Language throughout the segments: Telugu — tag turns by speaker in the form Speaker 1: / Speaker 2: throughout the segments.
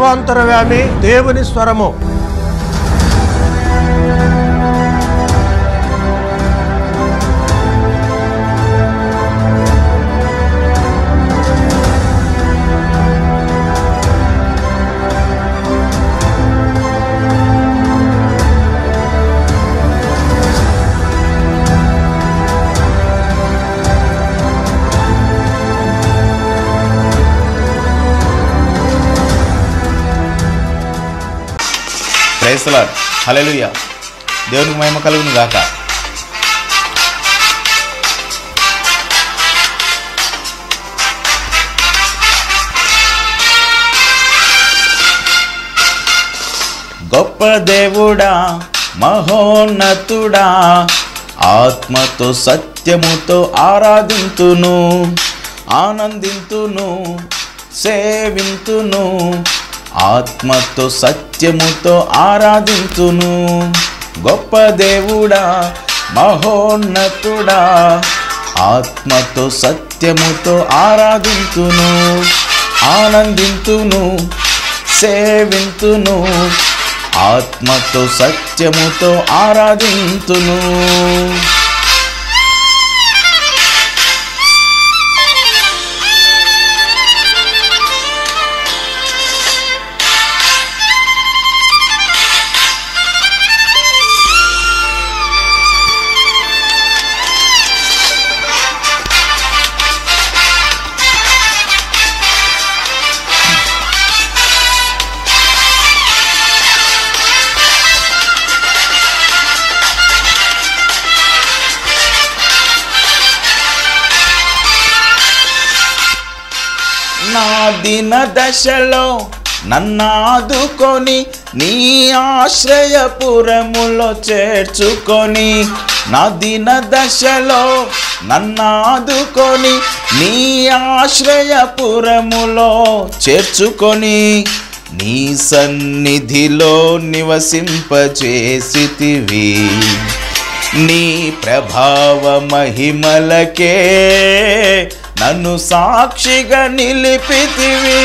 Speaker 1: సర్వాంతరవ్యామి దేవుని స్వరము.
Speaker 2: ప్రైస్తలాడ్ హలెలుయ దేవునికి మహిమ కలుగును గాక. గొప్ప దేవుడా మహోన్నతుడా ఆత్మతో సత్యముతో ఆరాధింతును ఆనందింతును సేవింతును ఆత్మతో సత్యముతో ఆరాధించును. గొప్ప దేవుడా మహోన్నతుడా ఆత్మతో సత్యముతో ఆరాధింతును ఆనందింతును సేవింతును ఆత్మతో సత్యముతో ఆరాధింతును దిన దశలో నన్నాదుకొని నీ ఆశ్రయపురములో చేర్చుకొని నా దిన దశలో నన్నాదుకొని నీ ఆశ్రయపురములో చేర్చుకొని నీ సన్నిధిలో నివసింపచేసితివి. నీ ప్రభావ మహిమలకే నన్ను సాక్షిగా నిలిపితివి.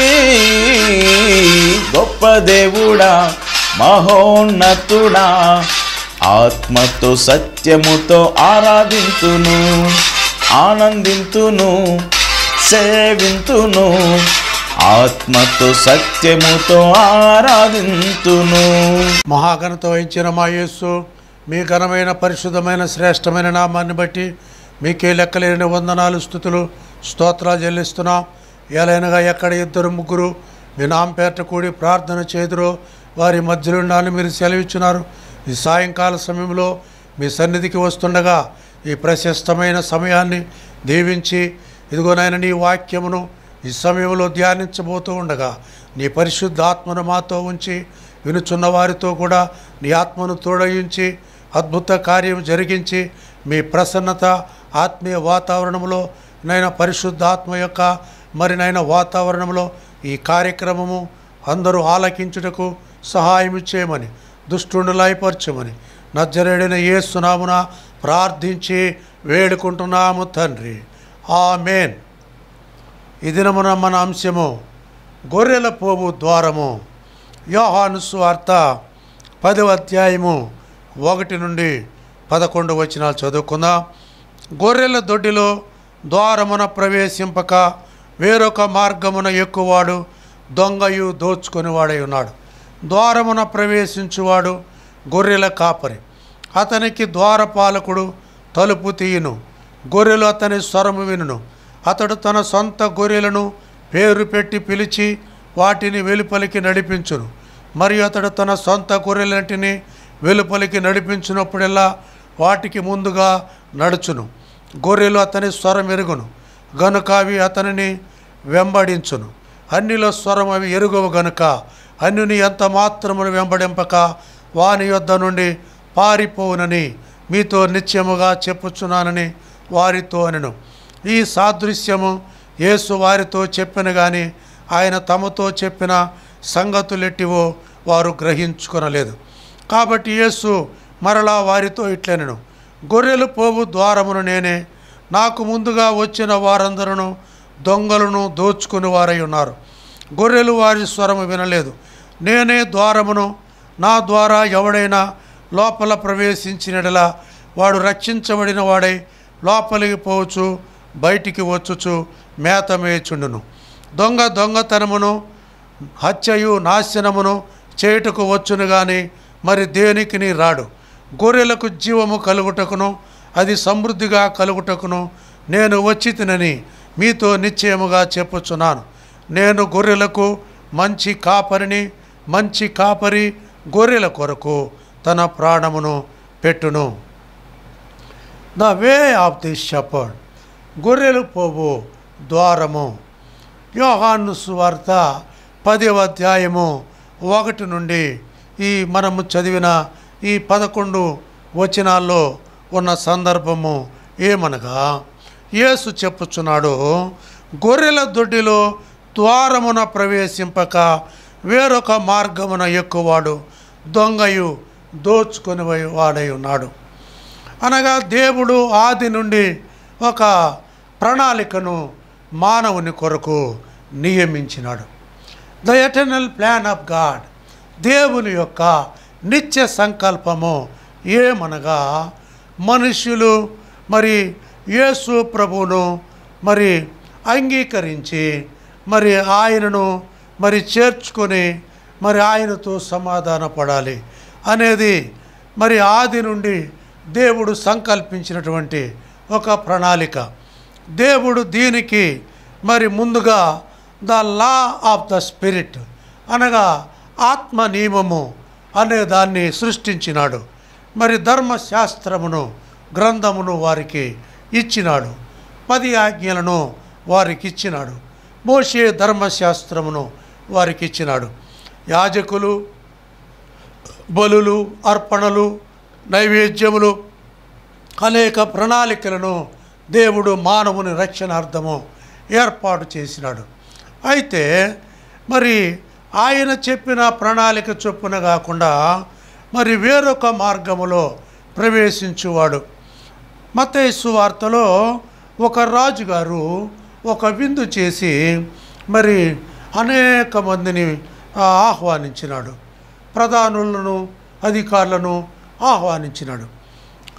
Speaker 2: గొప్ప దేవుడా మహోన్నతుడా ఆత్మతో సత్యముతో ఆరాధింతును ఆనందింతును సేవింతును ఆత్మతో సత్యముతో ఆరాధింతును.
Speaker 1: మహాఘనత వహించిన మా యేసు మీ ఘనమైన పరిశుద్ధమైన శ్రేష్టమైన నామాన్ని బట్టి మీకే లెక్కలేని వందనాలు స్థుతులు స్తోత్రాలు చెల్లిస్తున్నాం. ఏలైనగా ఎక్కడ ఇద్దరు ముగ్గురు మీ నాంపేట కూడి ప్రార్థన చేదురో వారి మధ్యలో ఉండాలని మీరు సెలవిచ్చున్నారు. ఈ సాయంకాల సమయంలో మీ సన్నిధికి వస్తుండగా ఈ ప్రశస్తమైన సమయాన్ని దీవించి ఇదిగోనైనా నీ వాక్యమును ఈ సమయంలో ధ్యానించబోతూ ఉండగా నీ పరిశుద్ధ ఆత్మను మాతో ఉంచి వినుచున్న వారితో కూడా నీ ఆత్మను తోడయించి అద్భుత కార్యం జరిగించి మీ ప్రసన్నత ఆత్మీయ వాతావరణంలో నైనా పరిశుద్ధాత్మ యొక్క మరి నైనా వాతావరణంలో ఈ కార్యక్రమము అందరూ ఆలకించుటకు సహాయం చేయమని దుష్టుని లయపరచమని నజ్జరేడిన ఏ సునామున ప్రార్థించి వేడుకుంటున్నాము తండ్రి. ఆమెన్. ఈ దినమున మన అంశము గొర్రెల పోవు ద్వారము. యోహాను సువార్త పదవ అధ్యాయము ఒకటి నుండి పదకొండు వచనాలు చదువుకుందాం. గొర్రెల దొడ్డిలో ద్వారమున ప్రవేశింపక వేరొక మార్గమున ఎక్కువాడు దొంగయు దోచుకొనివాడై ఉన్నాడు. ద్వారమున ప్రవేశించువాడు గొర్రెల కాపరి. అతనికి ద్వారపాలకుడు తలుపు తీయును. గొర్రెలు అతని స్వరము వినును. అతడు తన సొంత గొర్రెలను పేరు పెట్టి పిలిచి వాటిని వెలుపలికి నడిపించును. మరియు అతడు తన సొంత గొర్రెలంటిని వెలుపలికి నడిపించినప్పుడల్లా వాటికి ముందుగా నడుచును. గొర్రెలు అతని స్వరం ఎరుగును గనుక అవి అతనిని వెంబడించును. అన్నిలో స్వరం అవి ఎరుగవు గనుక అన్యుని ఎంత మాత్రమును వెంబడింపక వాని యొద్ద నుండి పారిపోవునని మీతో నిత్యముగా చెప్పుచున్నానని వారితో అనెను. ఈ సాదృశ్యము యేసు వారితో చెప్పిన గాని ఆయన తమతో చెప్పిన సంగతులెట్టివో వారు గ్రహించుకొనలేదు. కాబట్టి యేసు మరలా వారితో ఇట్లనెను. గొర్రెలు పోవు ద్వారమును నేనే. నాకు ముందుగా వచ్చిన వారందరూ దొంగలను దోచుకుని వారై ఉన్నారు. గొర్రెలు వారి స్వరము వినలేదు. నేనే ద్వారమును నా ద్వారా ఎవడైనా లోపల ప్రవేశించినడలా వాడు రక్షించబడిన వాడై లోపలికి పోవచ్చు బయటికి వచ్చుచు మేత మేచుండును దొంగ దొంగతనమును హత్యయు నాశనమును చేయుటకు వచ్చును కానీ మరి దేనికి నీ రాడు? గొర్రెలకు జీవము కలుగుటకును అది సమృద్ధిగా కలుగుటకును నేను వచ్చి తినని. మీతో నిశ్చయముగా చెప్పుచున్నాను. నేను గొర్రెలకు మంచి కాపరిని మంచి కాపరి గొర్రెల కొరకు తన ప్రాణమును పెట్టును. The way of the shepherd గొర్రెలు పోవు ద్వారము. యోహాను సువార్త పదవ అధ్యాయము ఒకటి నుండి ఈ మనము చదివిన ఈ పదకొండు వచనాల్లో ఉన్న సందర్భము ఏమనగా యేసు చెప్పుచున్నాడు గొర్రెల దొడ్డిలో ద్వారమున ప్రవేశింపక వేరొక మార్గమున ఎక్కువాడు దొంగయు దోచుకొని వాడై ఉన్నాడు అనగా దేవుడు ఆది నుండి ఒక ప్రణాళికను మానవుని కొరకు నియమించినాడు. The eternal plan of God దేవుని యొక్క నిత్య సంకల్పము ఏమనగా మనుష్యులు మరి యేసు ప్రభువును మరి అంగీకరించి మరి ఆయనను మరి చేర్చుకొని మరి ఆయనతో సమాధాన పడాలి అనేది మరి ఆది నుండి దేవుడు సంకల్పించినటువంటి ఒక ప్రణాళిక. దేవుడు దీనికి మరి ముందుగా the law of the spirit అనగా ఆత్మ నియమము అనే దాన్ని సృష్టించినాడు. మరి ధర్మశాస్త్రమును గ్రంథమును వారికి ఇచ్చినాడు. పది ఆజ్ఞలను వారికి ఇచ్చినాడు మోషే ధర్మశాస్త్రమును వారికి ఇచ్చినాడు యాజకులు బలులు అర్పణలు నైవేద్యములు అనేక ప్రణాళికలను దేవుడు మానవుని రక్షణార్థము ఏర్పాటు చేసినాడు. అయితే మరి ఆయన చెప్పిన ప్రణాళిక చొప్పున కాకుండా మరి వేరొక మార్గములో ప్రవేశించువాడు. మతేసు వార్తలో ఒక రాజుగారు ఒక విందు చేసి మరి అనేక మందిని ఆహ్వానించినాడు. ప్రధానులను అధికారులను ఆహ్వానించినాడు.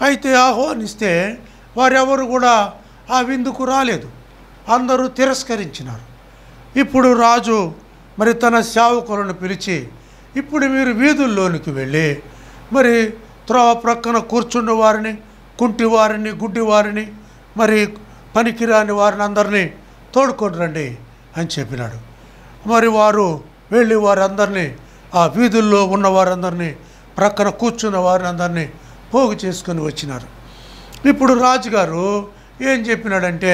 Speaker 1: అయితే ఆహ్వానిస్తే వారెవరు కూడా ఆ విందుకు రాలేదు. అందరూ తిరస్కరించినారు. ఇప్పుడు రాజు మరి తన సేవకులను పిలిచి ఇప్పుడు మీరు వీధుల్లోనికి వెళ్ళి మరి త్రోవ ప్రక్కన కూర్చున్న వారిని కుంటి వారిని గుడ్డి వారిని మరి పనికిరాని వారిని అందరినీ తోడుకొని రండి అని చెప్పినాడు. మరి వారు వెళ్ళి వారందరినీ ఆ వీధుల్లో ఉన్న వారందరినీ ప్రక్కన కూర్చున్న వారిని అందరినీ పోగు చేసుకొని వచ్చినారు. ఇప్పుడు రాజుగారు ఏం చెప్పినాడంటే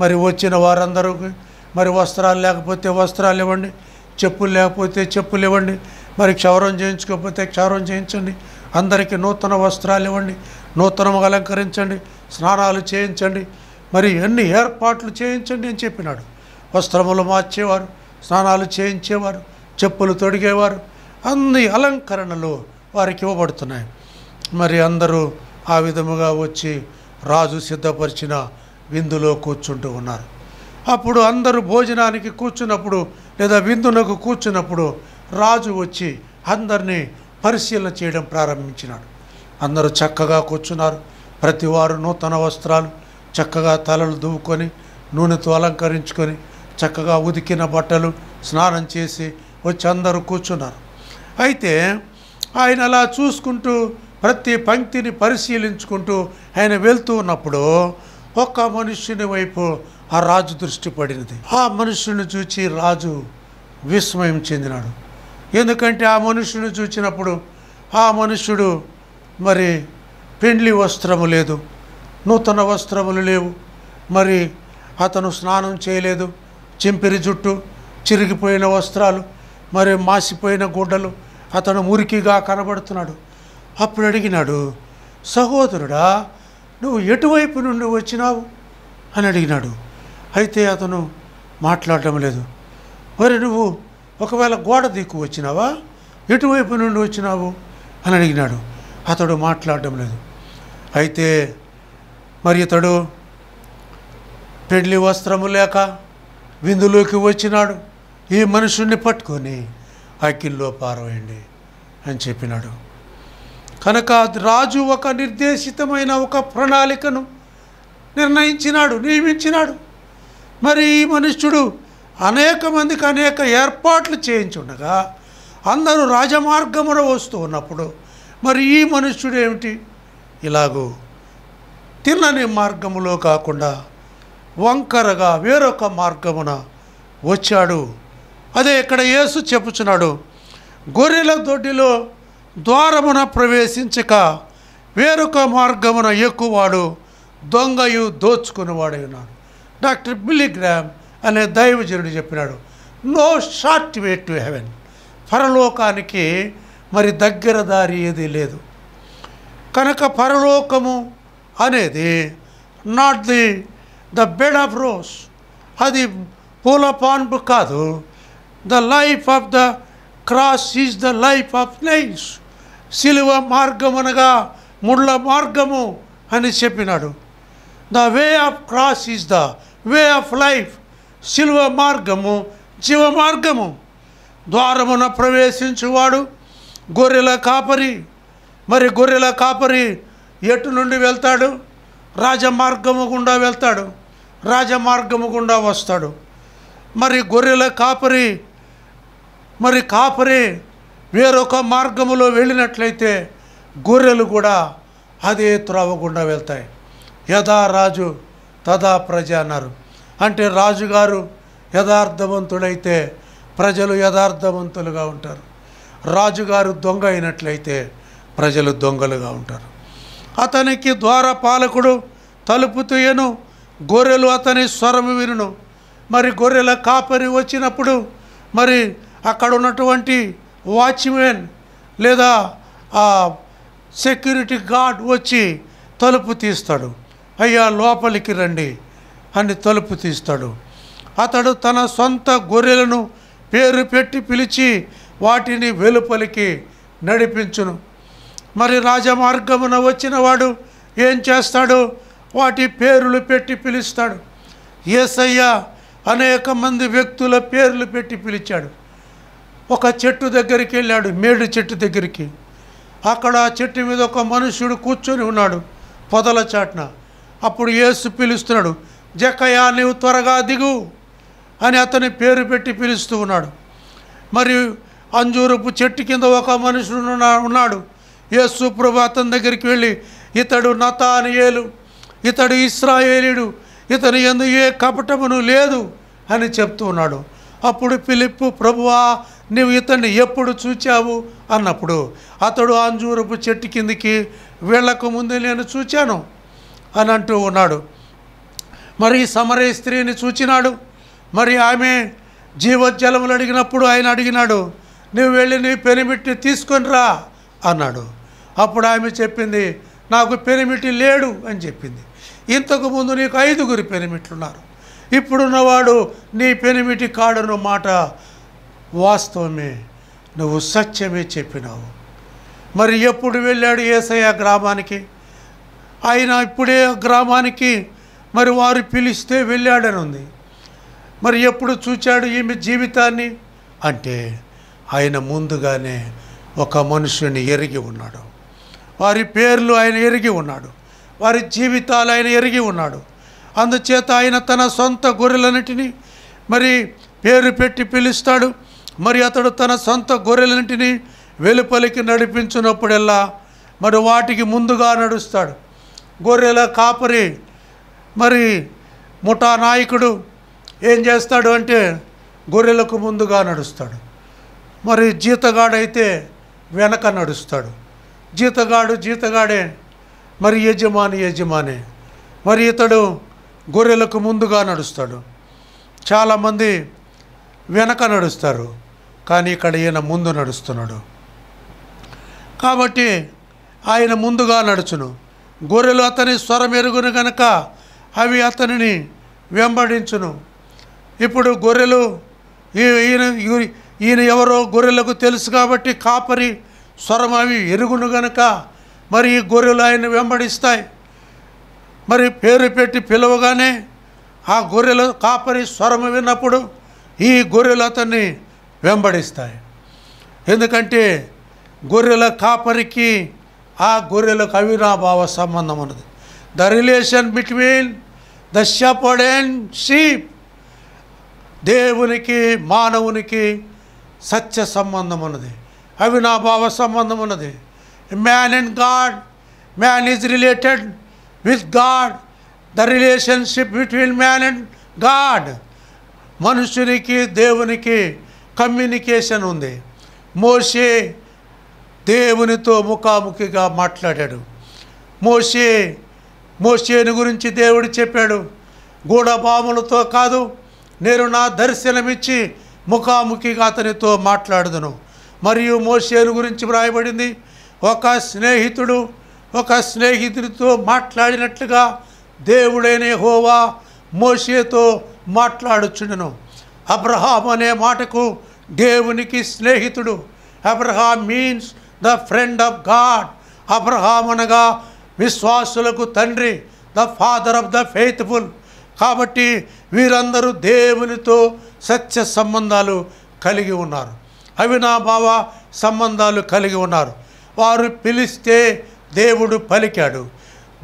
Speaker 1: మరి వచ్చిన వారందరూ మరి వస్త్రాలు లేకపోతే వస్త్రాలు ఇవ్వండి చెప్పులు లేకపోతే చెప్పులు ఇవ్వండి మరి క్షవరం చేయించుకోకపోతే క్షవరం చేయించండి. అందరికీ నూతన వస్త్రాలు ఇవ్వండి. నూతనముగా అలంకరించండి. స్నానాలు చేయించండి. మరి ఎన్ని ఏర్పాట్లు చేయించండి అని చెప్పినాడు. వస్త్రములు మార్చేవారు స్నానాలు చేయించేవారు చెప్పులు తొడిగేవారు. అన్ని అలంకరణలు వారికి ఇవ్వబడుతున్నాయి. మరి అందరూ ఆ విధముగా వచ్చి రాజు సిద్ధపరిచిన విందులో కూర్చుంటూ ఉన్నారు. అప్పుడు అందరూ భోజనానికి కూర్చున్నప్పుడు లేదా విందునకు కూర్చున్నప్పుడు రాజు వచ్చి అందరినీ పరిశీలన చేయడం ప్రారంభించినాడు. అందరూ చక్కగా కూర్చున్నారు. ప్రతి వారు నూతన వస్త్రాలు చక్కగా తలలు దువ్వుకొని నూనెతో అలంకరించుకొని చక్కగా ఉదికిన బట్టలు స్నానం చేసి వచ్చి అందరూ కూర్చున్నారు. అయితే ఆయన అలా చూసుకుంటూ ప్రతి పంక్తిని పరిశీలించుకుంటూ ఆయన వెళ్తూ ఉన్నప్పుడు ఒక్క మనుష్యుని వైపు ఆ రాజు దృష్టి పడినది. ఆ మనుష్యుని చూచి రాజు విస్మయం చెందినాడు. ఎందుకంటే ఆ మనుష్యుని చూచినప్పుడు ఆ మనుష్యుడు మరి పెండ్లి వస్త్రము లేదు నూతన వస్త్రములు లేవు మరి అతను స్నానం చేయలేదు చింపిరి జుట్టు చిరిగిపోయిన వస్త్రాలు మరి మాసిపోయిన గుడ్డలు అతను మురికిగా కనబడుతున్నాడు. అప్పుడు అడిగినాడు సహోదరుడా నువ్వు ఎటువైపు నుండి వచ్చినావు? అని అడిగినాడు. అయితే అతను మాట్లాడటం లేదు. మరి నువ్వు ఒకవేళ గోడ దిక్కు వచ్చినావా? ఎటువైపు నుండి వచ్చినావు? అని అడిగినాడు. అతడు మాట్లాడటం లేదు. అయితే మరి ఇతడు పెళ్ళి వస్త్రము లేక విందులోకి వచ్చినాడు. ఈ మనుషుణ్ణి పట్టుకొని అగ్గిల్లో పారవేయండి అని చెప్పినాడు. కనుక రాజు ఒక నిర్దేశితమైన ఒక ప్రణాళికను నిర్ణయించినాడు నియమించినాడు. మరి ఈ మనుష్యుడు అనేక మందికి అనేక ఏర్పాట్లు చేయించుండగా అందరూ రాజమార్గమున వస్తూ ఉన్నప్పుడు మరి ఈ మనుష్యుడు ఏమిటి? ఇలాగూ తిన్నని మార్గములో కాకుండా వంకరగా వేరొక మార్గమున వచ్చాడు. అదే ఇక్కడ యేసు చెప్పుచున్నాడు గొర్రెల దొడ్డిలో ద్వారమున ప్రవేశించక వేరొక మార్గమున ఎక్కువాడు దొంగయు దోచుకునేవాడై ఉన్నాడు డాక్టర్ బిల్లిగ్రామ్ అనే దైవజనుడు చెప్పినాడు no short way to heaven పరలోకానికి మరి దగ్గర దారి ఏది లేదు. కనుక పరలోకము అనేది not the the bed of rose అది పూల పాన్పు కాదు. The life of the cross is the life of nice సిలువ మార్గం అనగా ముళ్ళ మార్గము అని చెప్పినాడు. The way of cross is the way of life సిలువ మార్గము జీవ మార్గము. ద్వారమున ప్రవేశించువాడు గొర్రెల కాపరి. మరి గొర్రెల కాపరి ఎటు నుండి వెళ్తాడు? రాజమార్గము గుండా వెళ్తాడు. రాజమార్గము గుండా వస్తాడు. మరి గొర్రెల కాపరి మరి కాపరి వేరొక మార్గములో వెళ్ళినట్లయితే గొర్రెలు కూడా అదే త్రవ్వకుండా వెళ్తాయి. యథా రాజు తదా ప్రజ అన్నారు. అంటే రాజుగారు యథార్థవంతుడైతే ప్రజలు యథార్థవంతులుగా ఉంటారు. రాజుగారు దొంగ అయినట్లయితే ప్రజలు దొంగలుగా ఉంటారు. అతనికి ద్వారపాలకుడు తలుపు తీయను గొర్రెలు అతని స్వరము వినును. మరి గొర్రెల కాపరి వచ్చినప్పుడు మరి అక్కడ ఉన్నటువంటి వాచ్మెన్ లేదా ఆ సెక్యూరిటీ గార్డ్ వచ్చి తలుపు తీస్తాడు. అయ్యా లోపలికి రండి అని తలుపు తీస్తాడు. అతడు తన సొంత గొర్రెలను పేరు పెట్టి పిలిచి వాటిని వెలుపలికి నడిపించును. మరి రాజమార్గమున వచ్చినవాడు ఏం చేస్తాడు? వాటి పేర్లు పెట్టి పిలుస్తాడు. ఏసయ్య అనేక మంది వ్యక్తుల పేర్లు పెట్టి పిలిచాడు. ఒక చెట్టు దగ్గరికి వెళ్ళాడు మేడు చెట్టు దగ్గరికి. అక్కడ ఆ చెట్టు మీద ఒక మనుష్యుడు కూర్చొని ఉన్నాడు పొదల చాట్న. అప్పుడు యేసు పిలుస్తున్నాడు జక్కయ్య నీవు త్వరగా దిగు అని అతని పేరు పెట్టి పిలుస్తూ ఉన్నాడు. మరి అంజూరపు చెట్టు కింద ఒక మనుషుడు ఉన్నాడు. యేసు ప్రభు అతని దగ్గరికి వెళ్ళి ఇతడు నతానియేలు ఇతడు ఇస్రాయేలీడు ఇతని ఎందు ఏ కపటమును లేదు అని చెప్తూ ఉన్నాడు. అప్పుడు పిలిప్పు ప్రభువా నీవు ఇతన్ని ఎప్పుడు చూచావు? అన్నప్పుడు అతడు అంజూరపు చెట్టు కిందికి వీళ్ళకు ముందు నేను చూచాను. అని అంటూ ఉన్నాడు. మరి సమరే స్త్రీని చూచినాడు? మరి ఆమె జీవోజ్జలములు అడిగినప్పుడు ఆయన అడిగినాడు నువ్వు వెళ్ళి నీ పెనిమిట్టి తీసుకొని రా అన్నాడు. అప్పుడు ఆమె చెప్పింది నాకు పెనిమిటి లేడు అని చెప్పింది. ఇంతకు ముందు నీకు ఐదుగురు పెనిమిట్లున్నారు. ఇప్పుడున్నవాడు నీ పెనిమిటి కాడను మాట వాస్తవమే నువ్వు సత్యమే చెప్పినావు. మరి ఎప్పుడు వెళ్ళాడు ఏసయ్య గ్రామానికి? ఆయన ఇప్పుడే గ్రామానికి మరి వారు పిలిస్తే వెళ్ళాడని ఉంది మరి ఎప్పుడు చూచాడు ఈమె జీవితాన్ని? అంటే ఆయన ముందుగానే ఒక మనుషుని ఎరిగి ఉన్నాడు. వారి పేర్లు ఆయన ఎరిగి ఉన్నాడు. వారి జీవితాలు ఆయన ఎరిగి ఉన్నాడు. అందుచేత ఆయన తన సొంత గొర్రెలన్నిటినీ మరి పేరు పెట్టి పిలుస్తాడు. మరి అతడు తన సొంత గొర్రెలన్నింటినీ వెలుపలికి నడిపించినప్పుడెల్లా మరి వాటికి ముందుగా నడుస్తాడు. గొర్రెల కాపరి మరి ముఠా నాయకుడు ఏం చేస్తాడు అంటే గొర్రెలకు ముందుగా నడుస్తాడు. మరి జీతగాడైతే వెనక నడుస్తాడు. జీతగాడు జీతగాడే మరి యజమాని యజమానే. మరి ఇతడు గొర్రెలకు ముందుగా నడుస్తాడు. చాలామంది వెనక నడుస్తారు కానీ ఇక్కడ ఈయన ముందు నడుస్తున్నాడు. కాబట్టి ఆయన ముందుగా నడుచును. గొర్రెలు అతని స్వరం ఎరుగును గనక అవి అతనిని వెంబడించును. ఇప్పుడు గొర్రెలు ఈ- ఈయన ఈ- ఈయన ఎవరో గొర్రెలకు తెలుసు కాబట్టి కాపరి స్వరం అవి ఎరుగును గనక మరి ఈ గొర్రెలు ఆయన వెంబడిస్తాయి. మరి పేరు పెట్టి పిలవగానే ఆ గొర్రెలు కాపరి స్వరము విన్నప్పుడు ఈ గొర్రెలు అతన్ని వెంబడిస్తాయి. ఎందుకంటే గొర్రెల కాపరికి ఆ గొర్రెలకు అవినాభావ సంబంధం ఉన్నది. The relation between the shepherd and sheep దేవునికి మానవునికి సత్య సంబంధం ఉన్నది. అవినాభావ సంబంధం ఉన్నది. Man and God man is related with God the relationship between man and God మనుషునికి దేవునికి కమ్యూనికేషన్ ఉంది. మోసే దేవునితో ముఖాముఖిగా మాట్లాడాడు. మోసే మోసేను గురించి దేవుడు చెప్పాడు. గూఢబాములతో కాదు నేను నా దర్శనమిచ్చి ముఖాముఖిగా అతనితో మాట్లాడదును. మరియు మోసేను గురించి వ్రాయబడింది ఒక స్నేహితుడు ఒక స్నేహితుడితో మాట్లాడినట్లుగా దేవుడైన హోవా మోషేతో మాట్లాడుచుండెను. అబ్రహాం అనే మాటకు దేవునికి స్నేహితుడు. Abraham means the friend of God Abraham అనగా విశ్వాసులకు తండ్రి the father of the faithful కాబట్టి వీరందరూ దేవునితో సత్య సంబంధాలు కలిగి ఉన్నారు. అవినాభావ సంబంధాలు కలిగి ఉన్నారు. వారు పిలిస్తే దేవుడు పలికాడు.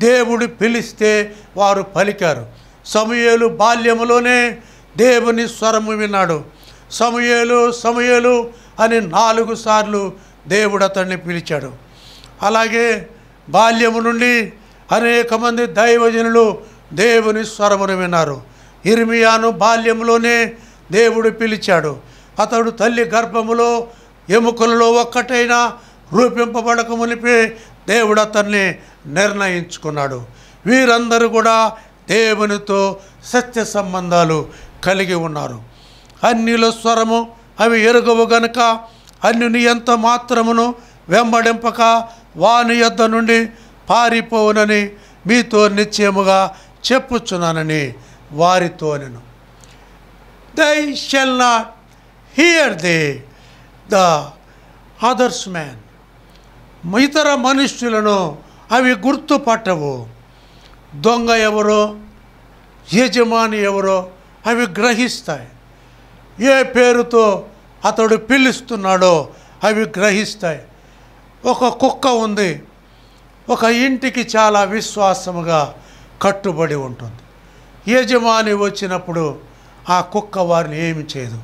Speaker 1: దేవుడు పిలిస్తే వారు పలికారు. సమయలు బాల్యములోనే దేవుని స్వరము విన్నాడు. సమయలు సమయలు అని నాలుగు సార్లు దేవుడు అతన్ని పిలిచాడు. అలాగే బాల్యము నుండి అనేక మంది దైవజనులు దేవుని స్వరమును విన్నారు. ఇర్మియాను బాల్యంలోనే దేవుడు పిలిచాడు. అతడు తల్లి గర్భములో ఎముకలలో ఒక్కటైనా రూపింపబడక మునిపే దేవుడు అతన్ని నిర్ణయించుకున్నాడు. వీరందరూ కూడా దేవునితో సత్య సంబంధాలు కలిగి ఉన్నారు. అన్యుల స్వరము అవి ఎరుగవు గనుక అన్యుని ఎంత మాత్రమును వెంబడింపక వాని యొద్ద నుండి పారిపోవునని మీతో నిశ్చయముగా చెప్పుచున్నానని వారితో నేను. Thy shall not hear they the others man ఇతర మనుష్యులను అవి గుర్తుపట్టవు. దొంగ ఎవరో యజమాని ఎవరో అవి గ్రహిస్తాయి. ఏ పేరుతో అతడు పిలుస్తున్నాడో అవి గ్రహిస్తాయి. ఒక కుక్క ఉంది. ఒక ఇంటికి చాలా విశ్వాసముగా కట్టుబడి ఉంటుంది. యజమాని వచ్చినప్పుడు ఆ కుక్క వారిని ఏమి చేయదు.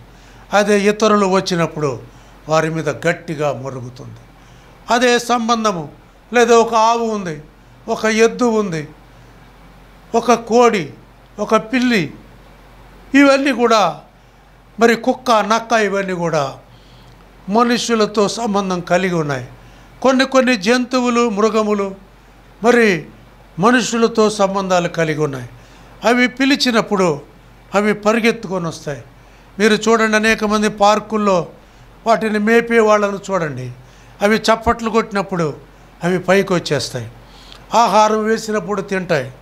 Speaker 1: అదే ఇతరులు వచ్చినప్పుడు వారి మీద గట్టిగా మరుగుతుంది. అదే సంబంధము. లేదా ఒక ఆవు ఉంది ఒక ఎద్దు ఉంది ఒక కోడి ఒక పిల్లి ఇవన్నీ కూడా మరి కుక్క నక్క ఇవన్నీ కూడా మనుషులతో సంబంధం కలిగి ఉన్నాయి. కొన్ని కొన్ని జంతువులు మృగములు మరి మనుషులతో సంబంధాలు కలిగి ఉన్నాయి. అవి పిలిచినప్పుడు అవి పరిగెత్తుకొని వస్తాయి. మీరు చూడండి అనేక మంది పార్కుల్లో వాటిని మేపే వాళ్ళను చూడండి. అవి చప్పట్లు కొట్టినప్పుడు అవి పైకి వచ్చేస్తాయి. ఆహారం వేసినప్పుడు తింటాయి.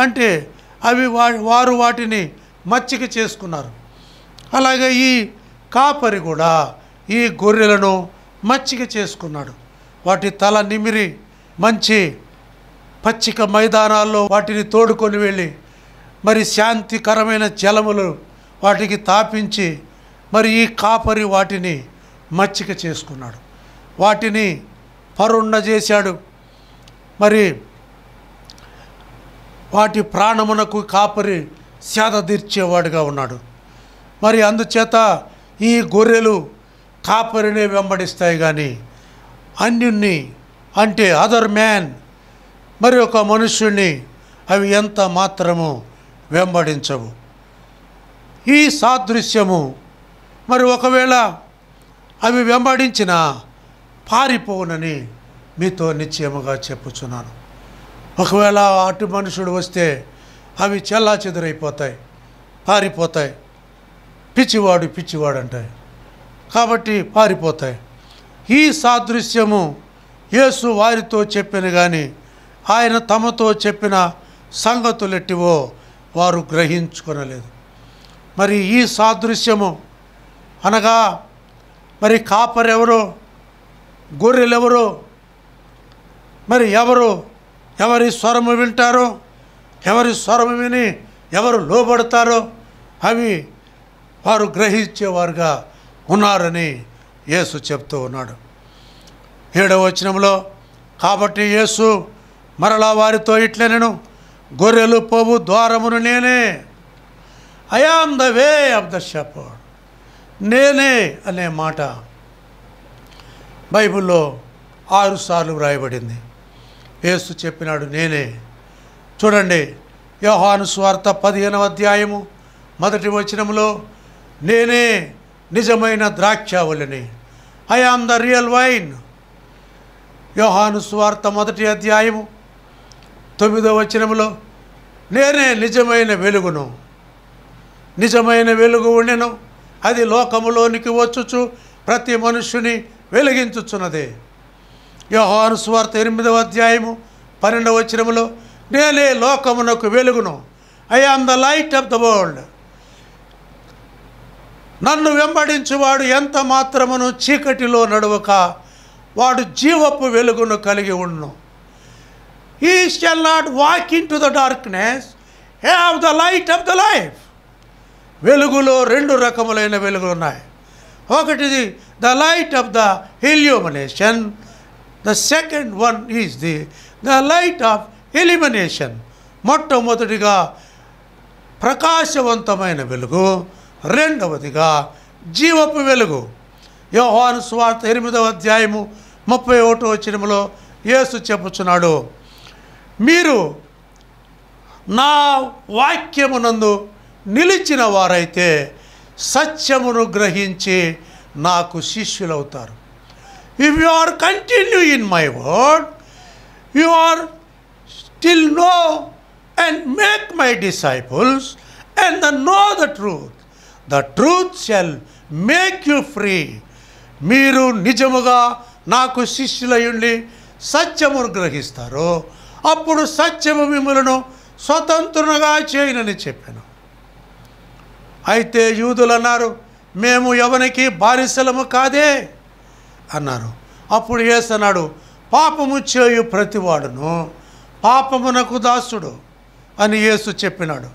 Speaker 1: అంటే అవి వా వారు వాటిని మచ్చిక చేసుకున్నారు. అలాగే ఈ కాపరి కూడా ఈ గొర్రెలను మచ్చిక చేసుకున్నాడు. వాటి తల నిమిరి మంచి పచ్చిక మైదానాల్లో వాటిని తోడుకొని వెళ్ళి మరి శాంతికరమైన జలములు వాటికి తాపించి మరి ఈ కాపరి వాటిని మచ్చిక చేసుకున్నాడు. వాటిని పరుండ చేశాడు మరి వాటి ప్రాణమునకు కాపరి సేద తీర్చేవాడుగా ఉన్నాడు. మరి అందుచేత ఈ గొర్రెలు కాపరిని వెంబడిస్తాయి కానీ అన్యుణ్ణి అంటే అదర్ మ్యాన్ మరి ఒక మనుష్యుణ్ణి అవి ఎంత మాత్రము వెంబడించవు. ఈ సాదృశ్యము మరి ఒకవేళ అవి వెంబడించిన పారిపోవునని మీతో నిశ్చయముగా చెప్పుచున్నాను. ఒకవేళ అటు మనుషుడు వస్తే అవి చెల్లా చెదురైపోతాయి పారిపోతాయి. పిచ్చివాడు పిచ్చివాడు అంటాయి కాబట్టి పారిపోతాయి. ఈ సాదృశ్యము యేసు వారితో చెప్పిన కానీ ఆయన తమతో చెప్పిన సంగతులెట్టివో వారు గ్రహించుకొనలేదు. మరి ఈ సాదృశ్యము అనగా మరి కాపరెవరో గొర్రెలు ఎవరు మరి ఎవరు? ఎవరి స్వరము వింటారో? ఎవరి స్వరము విని ఎవరు లోబడతారో? అవి వారు గ్రహించేవారుగా ఉన్నారని యేసు చెప్తూ ఉన్నాడు. ఏడవ వచనంలో కాబట్టి యేసు మరలా వారితో ఇట్లే నేను గొర్రెలు పోవు ద్వారమును నేనే. I am the way of the shepherd నేనే అనే మాట బైబిల్లో ఆరు సార్లు వ్రాయబడింది. యేసు చెప్పినాడు నేనే. చూడండి యోహాను స్వార్థ పదిహేనవ అధ్యాయము మొదటి వచనంలో నేనే నిజమైన ద్రాక్షావళిని. I am the real vine యోహాను స్వార్థ మొదటి అధ్యాయము తొమ్మిదో వచనంలో నేనే నిజమైన వెలుగును. నిజమైన వెలుగు ఉండెను. అది లోకములోనికి వచ్చుచు ప్రతి మనుష్యుని వెలిగించుచున్నది. యోహాను స్వార్థ ఎనిమిదవ అధ్యాయము పన్నెండవ వచనములో నేనే లోకమునకు వెలుగును. I am the light of the world నన్ను వెంబడించువాడు ఎంత మాత్రమును చీకటిలో నడువక వాడు జీవపు వెలుగును కలిగి ఉండును. He shall not walk into the darkness have the light of the life వెలుగులో రెండు రకములైన వెలుగులు ఉన్నాయి. ఒకటిది the light of the illumination the second one is the the light of elimination మొట్టమొదటిగా ప్రకాశవంతమైన వెలుగు. రెండవదిగా జీవపు వెలుగు. యోహాను స్వార్థ ఎనిమిదవ అధ్యాయము ముప్పై ఒకటో వచ్చినములో యేసు చెప్పుచున్నాడు మీరు నా వాక్యమునందు నిలిచిన వారైతే సత్యమును గ్రహించి నాకు శిష్యులవుతారు. If you are continue in my word you are still know and make my disciples and the know the truth the truth shall make you free మీరు నిజముగా నాకు శిష్యులయుండి సత్యమును గ్రహిస్తారు అప్పుడు సత్యము మిమ్మలను స్వతంత్రునిగా చేయనని చెప్పాను. అయితే యూదులు అన్నారు మేము ఎవరికి బానిసలము కాదే? అన్నారు. అప్పుడు ఏసన్నాడు అన్నాడు పాపము చేయు ప్రతివాడును పాపమునకు దాసుడు అని యేసు చెప్పినాడు.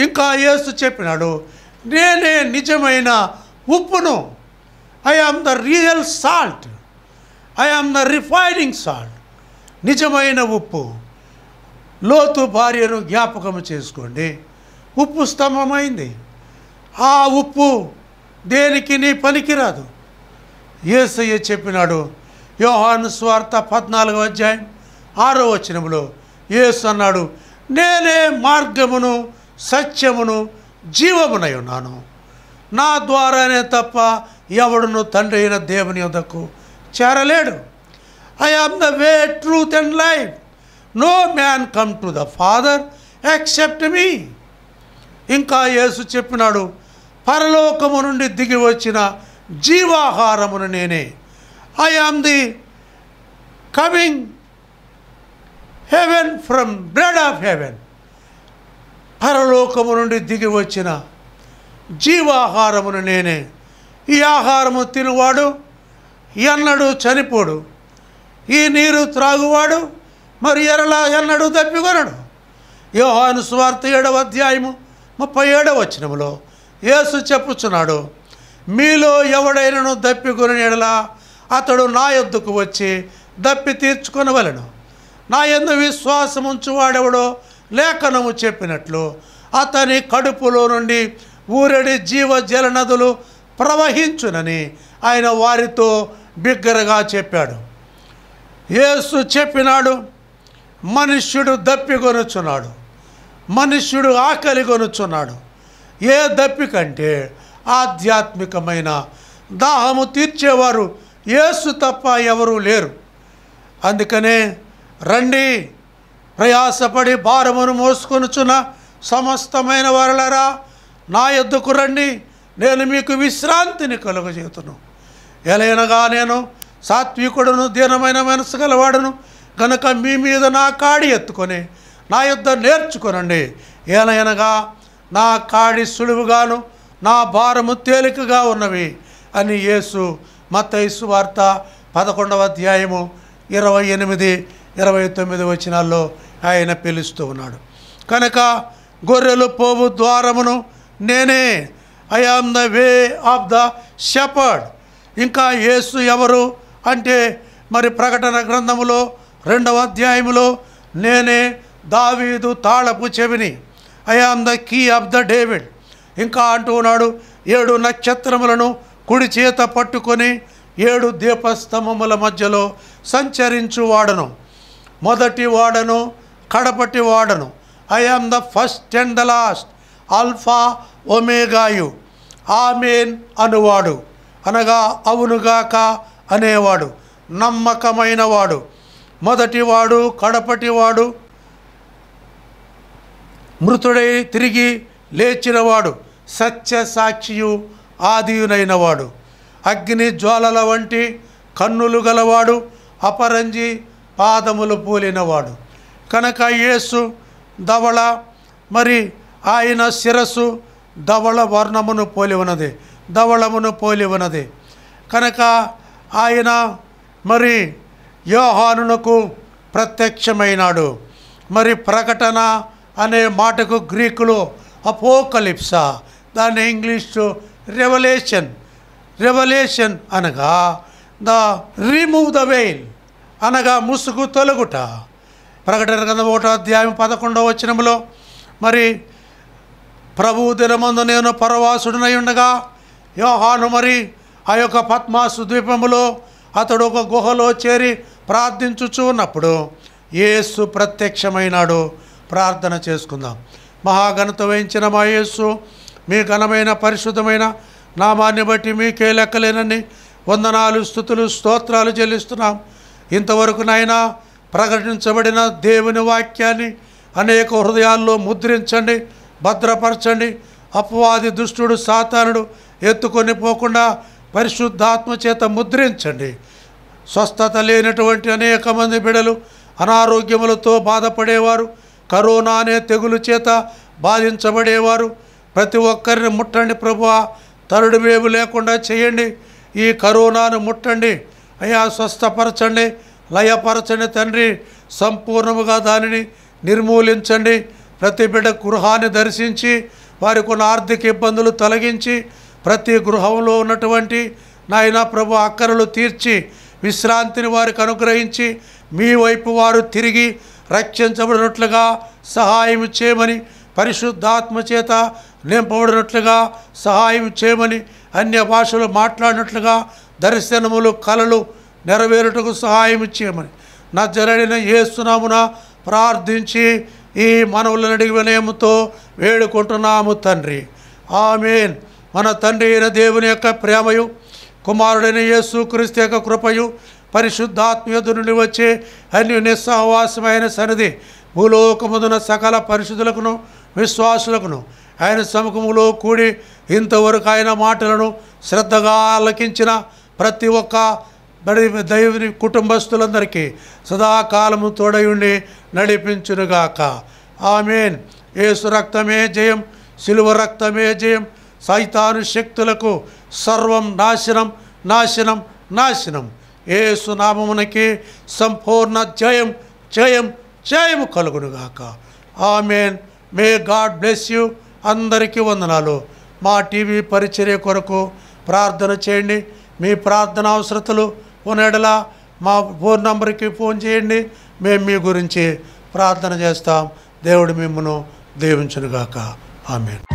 Speaker 1: ఇంకా యేసు చెప్పినాడు నేనే నిజమైన ఉప్పును I am the real salt I am the refining salt నిజమైన ఉప్పు లోతు భార్యను జ్ఞాపకం చేసుకోండి ఉప్పు స్తంభమైంది ఆ ఉప్పు దేనికి నీ పనికిరాదు? ఏసయ్య చెప్పినాడు యోహాను స్వార్థ పద్నాలుగో అధ్యాయం ఆరో వచనంలో యేసు అన్నాడు నేనే మార్గమును సత్యమును జీవమునై ఉన్నాను. నా ద్వారానే తప్ప ఎవడును తండ్రి అయిన దేవుని యొద్దకు చేరలేడు. I am the way truth and life no man come to the father accept me ఇంకా యేసు చెప్పినాడు పరలోకము నుండి దిగి వచ్చిన జీవాహారమును నేనే. I am the coming heaven from bread of heaven పరలోకము నుండి దిగి వచ్చిన జీవాహారమును నేనే. ఈ ఆహారము తినువాడు ఎన్నడూ చనిపోడు. ఈ నీరు త్రాగువాడు మరి ఎరలా ఎన్నడూ తప్పికొనడు. యోహాను స్వార్థ ఏడవ అధ్యాయము ముప్పై ఏడవ వచనంలో యేసు చెప్పుచున్నాడు మీలో ఎవడైనను దప్పికొని ఎడలా అతడు నా యొద్దకు వచ్చి దప్పి తీర్చుకొనవలెను. నా ఎందు విశ్వాసం ఉంచువాడెవడో లేఖనము చెప్పినట్లు అతని కడుపులో నుండి ఊరడి జీవ జల నదులు ప్రవహించునని ఆయన వారితో బిగ్గరగా చెప్పాడు. యేసు చెప్పినాడు మనుష్యుడు దప్పికొనుచున్నాడు మనుష్యుడు ఆకలి కొనుచున్నాడు ఏ దప్పికంటే ఆధ్యాత్మికమైన దాహము తీర్చేవారు యేసు తప్ప ఎవరూ లేరు. అందుకనే రండి ప్రయాసపడి భారమును మోసుకొనుచున్న సమస్తమైన వారలరా నా ఎద్దుకు రండి నేను మీకు విశ్రాంతిని కలుగజేతును ఎలైనగా నేను సాత్వికుడును దీనమైన మనసు గలవాడును కనుక మీ మీద నా కాడి ఎత్తుకొని నా యుద్ధం నేర్చుకొనండి. ఏనయనగా నా కాడి సులువుగాను నా భారము తేలికగా ఉన్నవి అని యేసు మత్తైసు వార్త పదకొండవ అధ్యాయము ఇరవై ఎనిమిది ఇరవై తొమ్మిది వచనాల్లో ఆయన పిలుస్తూ ఉన్నాడు. కనుక గొర్రెలు పోవు ద్వారమును నేనే I am the way of the shepherd ఇంకా యేసు ఎవరు అంటే మరి ప్రకటన గ్రంథములో రెండవ అధ్యాయములో నేనే దావీదు తాళపు చెవిని I am the key of the David ఇంకా అంటూ ఉన్నాడు ఏడు నక్షత్రములను కుడి చేత పట్టుకొని ఏడు దీపస్తంభముల మధ్యలో సంచరించు వాడను. మొదటి వాడను కడపటి వాడను. I am the first and the last alpha ఒమేగాయు amen అనువాడు. అనగా అవునుగాక అనేవాడు. నమ్మకమైన వాడు. మొదటివాడు కడపటివాడు మృతుడై తిరిగి లేచినవాడు సత్య సాక్షియు ఆదియునైనవాడు అగ్ని జ్వాలల వంటి కన్నులు గలవాడు అపరంజి పాదములు పూలినవాడు. కనుక యేసు ధవళ మరి ఆయన శిరస్సు ధవళ వర్ణమును పోలి ఉన్నది ధవళమును పోలి ఉన్నది కనుక ఆయన మరి యోహానునకు ప్రత్యక్షమైనాడు. మరి ప్రకటన అనే మాటకు గ్రీకులో అపోకలిప్సా. దాన్ని ఇంగ్లీష్ రెవల్యూషన్ రెవల్యూషన్ అనగా ద రిమూవ్ ద వెయిల్ అనగా ముసుగు తొలగుట. ప్రకటన కింద ఒకటో అధ్యాయం పదకొండవ వచనములో మరి ప్రభు దినమందు నేను పరవాసుడినై ఉండగా యోహాను మరి ఆ యొక్క పద్మాసు ద్వీపములో అతడు ఒక గుహలో చేరి ప్రార్థించుచున్నప్పుడు యేసు ప్రత్యక్షమైనాడు. ప్రార్థన చేసుకుందాం. మహాఘనత వహించిన మా యేసు మీ ఘనమైన పరిశుద్ధమైన నామాన్ని బట్టి మీకే లెక్కలేనని వందనాలు స్థుతులు స్తోత్రాలు చెల్లిస్తున్నాం. ఇంతవరకు ప్రకటించబడిన దేవుని వాక్యాన్ని అనేక హృదయాల్లో ముద్రించండి భద్రపరచండి. అపవాది దుష్టుడు సాతానుడు ఎత్తుకొని పోకుండా పరిశుద్ధాత్మ చేత ముద్రించండి. స్వస్థత లేనటువంటి అనేక మంది బిడలు అనారోగ్యములతో బాధపడేవారు కరోనా అనే తెగులు చేత బాధించబడేవారు. ప్రతి ఒక్కరిని ముట్టండి ప్రభువా. తరుడు వేవు లేకుండా చేయండి. ఈ కరోనాను ముట్టండి. అయ్యా స్వస్థపరచండి. లయపరచండి తండ్రి. సంపూర్ణముగా దానిని నిర్మూలించండి. ప్రతి బిడ్డ గృహాన్ని దర్శించి వారికి ఉన్న ఆర్థిక ఇబ్బందులు తొలగించి ప్రతి గృహంలో ఉన్నటువంటి నాయన ప్రభు అక్కరలు తీర్చి విశ్రాంతిని వారికి అనుగ్రహించి మీ వైపు వారు తిరిగి రక్షించబడినట్లుగా సహాయం చేయమని పరిశుద్ధాత్మ చేత నింపబడినట్లుగా సహాయం చేయమని అన్య భాషలు మాట్లాడినట్లుగా దర్శనములు కళలు నెరవేరుటకు సహాయం చేయమని. నా జరడిన ఏసునామున ప్రార్థించి ఈ మనవులను అడిగి వినయముతో వేడుకుంటున్నాము తండ్రి. ఆమెన్. మన తండ్రి అయిన దేవుని యొక్క ప్రేమయు కుమారుడైన యేసు క్రీస్తు యొక్క కృపయు పరిశుద్ధాత్మీయత నుండి వచ్చే అన్ని నిస్సహవాసమైన సన్నిధి భూలోకముదున సకల పరిశుద్ధులకును విశ్వాసులకును ఆయన సముఖములో కూడి ఇంతవరకు ఆయన మాటలను శ్రద్ధగా ఆలకించిన ప్రతి ఒక్క బడి దైవుని కుటుంబస్తులందరికీ సదాకాలము తోడయుండి నడిపించునుగాక. ఆమెన్. ఏసు రక్తమే జయం సిలువ రక్తమే జయం సైతాను శక్తులకు సర్వం నాశనం నాశనం నాశనం. ఏ సునామమునకి సంపూర్ణ జయం జయం జయము కలుగునుగాక. Amen. May God bless you. అందరికీ వందనాలు. మా టీవీ పరిచర్య కొరకు ప్రార్థన చేయండి. మీ ప్రార్థన అవసరతలు ఉన్నడలా మా ఫోన్ నంబర్కి ఫోన్ చేయండి. మేము మీ గురించి ప్రార్థన చేస్తాం. దేవుడు మిమ్మను దీవించునుగాక. ఆమెన్.